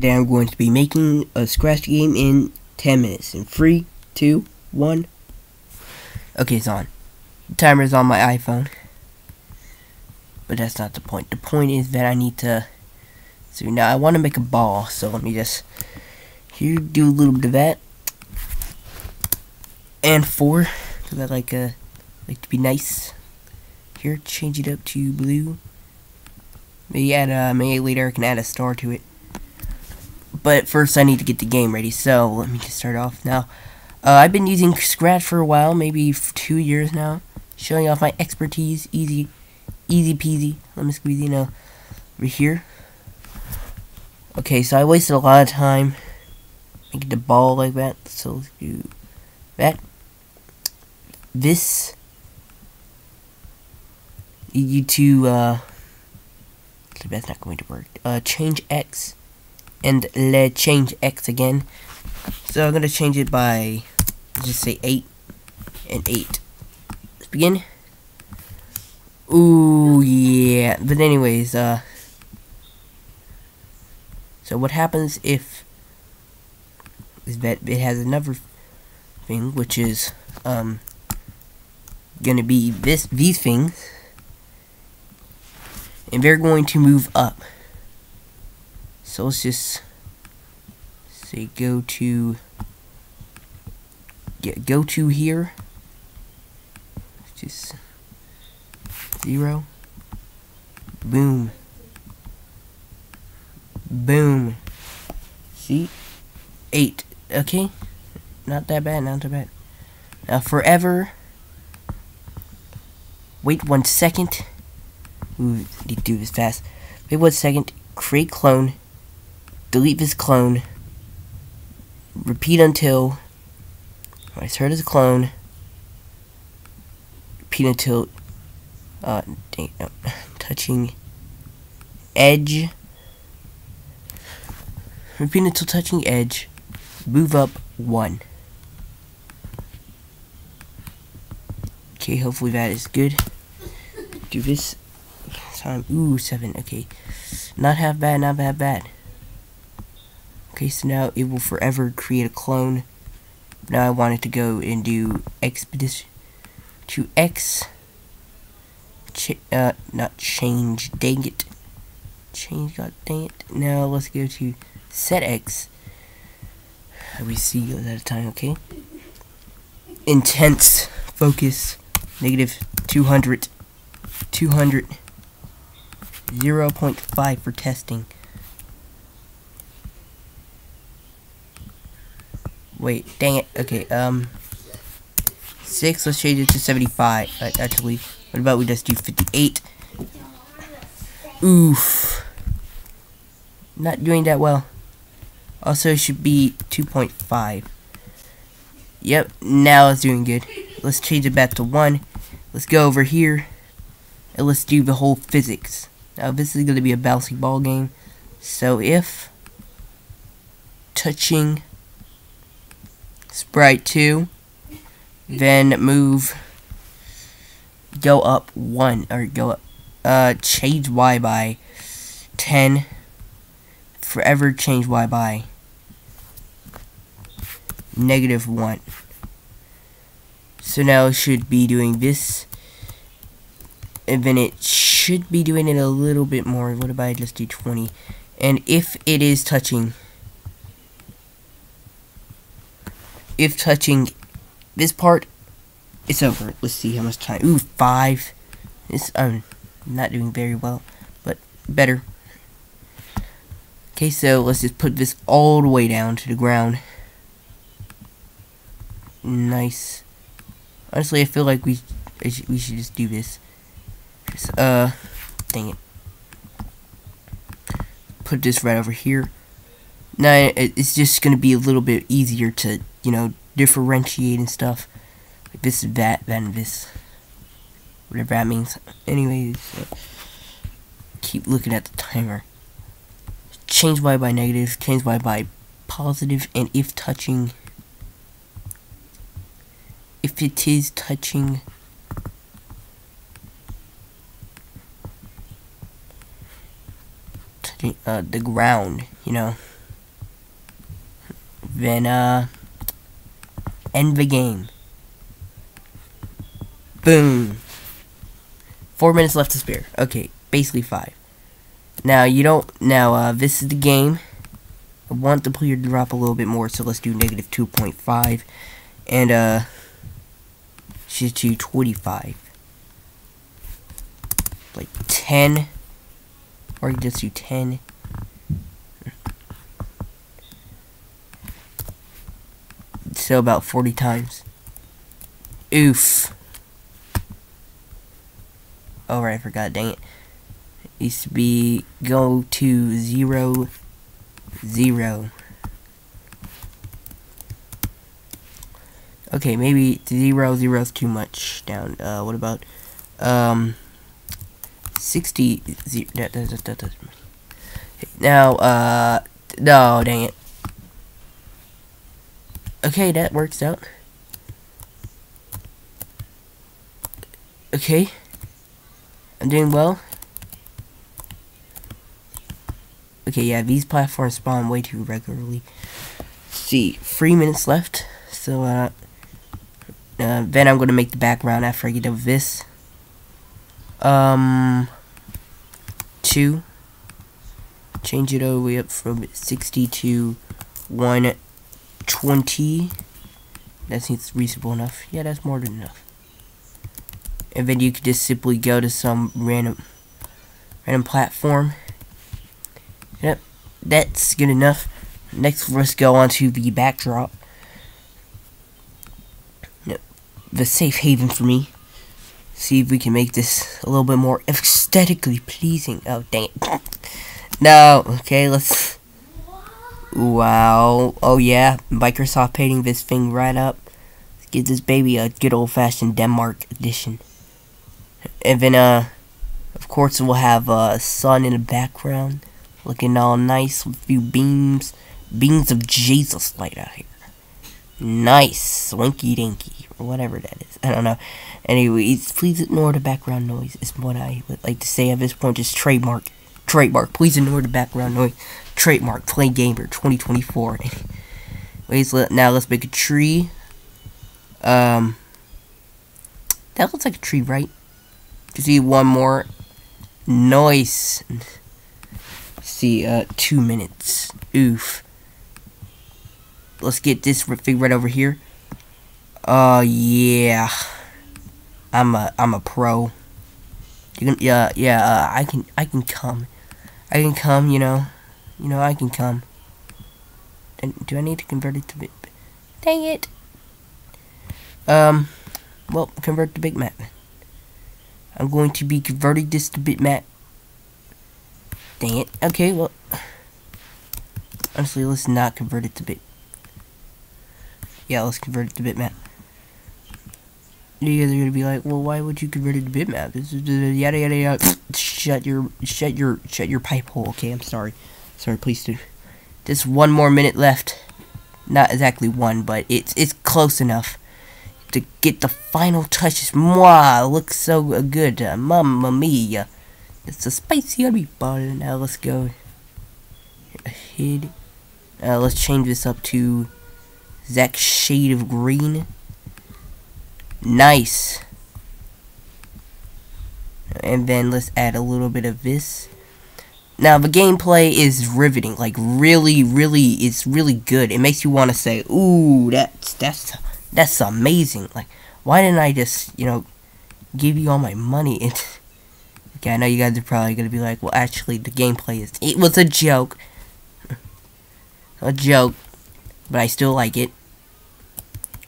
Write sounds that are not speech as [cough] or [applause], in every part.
Today I'm going to be making a scratch game in 10 minutes. In 3, 2, 1. Okay, it's on. The timer is on my iPhone. But that's not the point. The point is that I need to... So now I want to make a ball. So let me just... Here, do a little bit of that. And 4. Because I like, uh, like to be nice. Here, change it up to blue. Maybe add a, maybe later I can add a star to it but first I need to get the game ready, so let me just start off now. Uh, I've been using Scratch for a while, maybe two years now, showing off my expertise, easy, easy peasy, let me squeeze you know, over here. Okay, so I wasted a lot of time making the ball like that, so let's do that. This, you to, uh, that's not going to work, uh, change X and let change x again. So I'm gonna change it by just say eight and eight. Let's begin. Ooh yeah. But anyways, uh so what happens if is that it has another thing which is um gonna be this these things and they're going to move up. So let's just say go to get go to here. Just zero. Boom. Boom. See? Eight. Okay? Not that bad, not that bad. Now forever. Wait one second. Ooh, need to do this fast. Wait one second. Create clone delete this clone, repeat until I start as a clone, repeat until uh, dang, no, [laughs] touching edge, repeat until touching edge, move up one. Okay, hopefully that is good. Do this time. Ooh, seven. Okay, not half bad. Not bad. Bad. Okay, so now it will forever create a clone. Now I want it to go and do expedition to X. Ch uh, not change. Dang it. Change. God dang it. Now let's go to set X. We see you at a time. Okay. Intense focus. Negative 200. 200. 0.5 for testing. Wait, dang it. Okay, um... 6, let's change it to 75. Uh, actually, what about we just do 58? Oof. Not doing that well. Also, should be 2.5. Yep, now it's doing good. Let's change it back to 1. Let's go over here. And let's do the whole physics. Now, this is going to be a bouncy ball game. So, if touching sprite 2 then move go up 1 or go up uh change y by 10 forever change y by negative 1 so now it should be doing this and then it should be doing it a little bit more. What if I just do 20 and if it is touching if touching this part, it's over. Let's see how much time. Ooh, five. It's I'm not doing very well, but better. Okay, so let's just put this all the way down to the ground. Nice. Honestly, I feel like we we should just do this. Uh, dang it. Put this right over here. Now it's just gonna be a little bit easier to you know, differentiate and stuff. Like this is that, then this. Whatever that means. Anyways, uh, keep looking at the timer. Change y by negative, change y by positive, and if touching, if it is touching, touching uh, the ground, you know, then uh, end the game. Boom. Four minutes left to spare. Okay, basically five. Now you don't. Now uh, this is the game. I want the player to drop a little bit more, so let's do negative 2.5, and uh, should do 25, like 10, or you just do 10. So about 40 times. Oof. Oh, right, I forgot, dang it. it. Used to be go to zero, zero. Okay, maybe zero, zero is too much down. Uh, what about, um, 60, zero, that, that, that, now, uh, no, dang it. Okay, that works out. Okay. I'm doing well. Okay, yeah, these platforms spawn way too regularly. Let's see, three minutes left. So, uh, uh, then I'm to make the background after I get with this. Um, two. Change it all the way up from 60 to 120. That seems reasonable enough. Yeah, that's more than enough and then you could just simply go to some random random platform. Yep, that's good enough. Next, let's go on to the backdrop. Yep, the safe haven for me. See if we can make this a little bit more aesthetically pleasing. Oh, dang it. [laughs] no, okay, let's... Wow. Oh, yeah, Microsoft painting this thing right up. Give this baby a good old-fashioned Denmark edition. And then, uh, of course, we'll have uh, sun in the background, looking all nice with a few beams, beams of Jesus light out here. Nice, swinky dinky, or whatever that is. I don't know. Anyways, please ignore the background noise. Is what I would like to say at this point. Just trademark, trademark. Please ignore the background noise. Trademark. Play Gamer 2024. Wait, let, now let's make a tree. Um, that looks like a tree, right? see one more noise. See, uh, two minutes. Oof. Let's get this thing right over here. Oh, uh, yeah. I'm a, I'm a pro. You can, yeah, yeah, uh, I can, I can come. I can come, you know. You know, I can come. And do I need to convert it to bit? Dang it. Um, well, convert to Big Mac. I'm going to be converting this to bitmap. Dang it. Okay, well. Honestly, let's not convert it to bit. Yeah, let's convert it to bitmap. You guys are gonna be like, well, why would you convert it to bitmap? Yada yada yada. shut your, shut your, shut your pipe hole. Okay, I'm sorry. Sorry, please do. Just one more minute left. Not exactly one, but it's it's close enough to get the final touches. Mwah, looks so good. Uh, Mamma mia. It's a spicy meatball. Now let's go ahead. Uh, let's change this up to that shade of green. Nice. And then let's add a little bit of this. Now the gameplay is riveting, like really, really, it's really good. It makes you want to say, "Ooh, that's that's that's amazing. Like, why didn't I just, you know, give you all my money? [laughs] okay, I know you guys are probably going to be like, well, actually, the gameplay is, it was a joke. [laughs] a joke. But I still like it.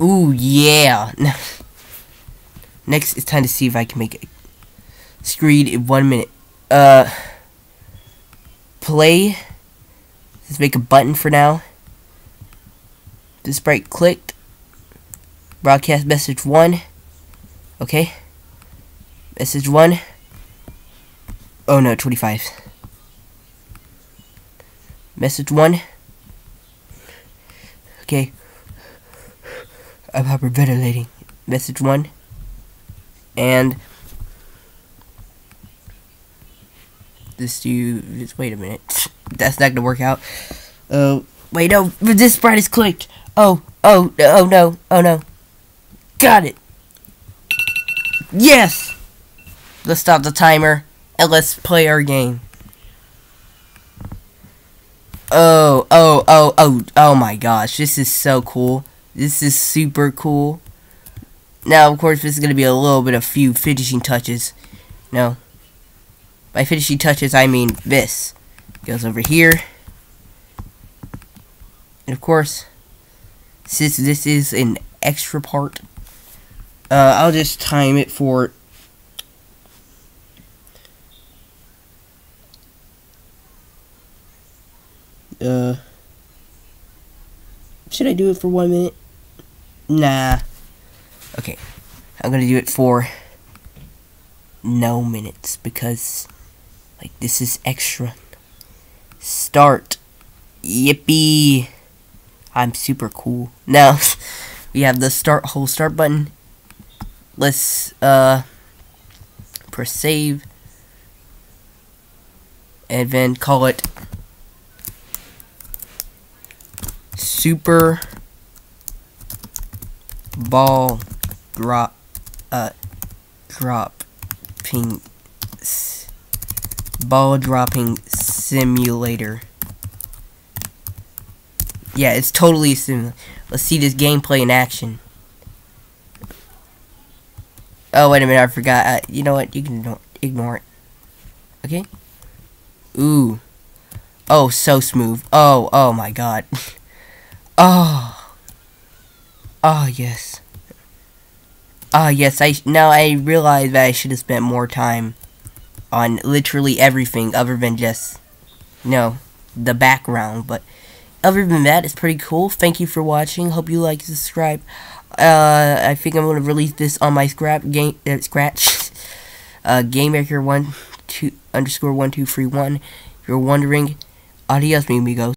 Ooh, yeah. [laughs] Next, it's time to see if I can make a screen in one minute. Uh, play. Let's make a button for now. This sprite clicked. Broadcast message 1. Okay. Message 1. Oh no, 25. Message 1. Okay. I'm hyperventilating. Message 1. And this just wait a minute. That's not gonna work out. Uh Wait, no, this sprite is clicked. Oh, oh, oh no, oh no. Got it. Yes! Let's stop the timer and let's play our game. Oh, oh, oh, oh, oh my gosh, this is so cool. This is super cool. Now, of course, this is going to be a little bit of few finishing touches. No. By finishing touches, I mean this. Goes over here. And of course, since this is an extra part, uh, I'll just time it for uh should I do it for one minute? Nah. Okay. I'm gonna do it for no minutes because like this is extra. Start. Yippee. I'm super cool. Now [laughs] we have the start whole start button. Let's uh press save and then call it super ball drop uh dropping ball dropping simulator. Yeah it's totally similar let's see this gameplay in action. Oh wait a minute I forgot uh, you know what you can ignore, it. Okay. Ooh. Oh so smooth. Oh oh my god. [laughs] Oh. Oh yes. Ah, uh, yes, I now I realize that I should have spent more time on literally everything other than just, you know, the background. But other than that, it's pretty cool. Thank you for watching. Hope you like, subscribe. Uh, I think I'm gonna release this on my scrap game uh, scratch. [laughs] uh, game maker one two underscore one two three one. If you're wondering, adios, amigos.